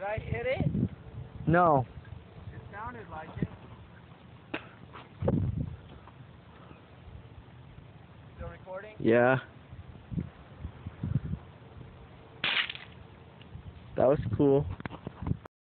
Did I hit it? No. It sounded like it. Still recording? Yeah. That was cool.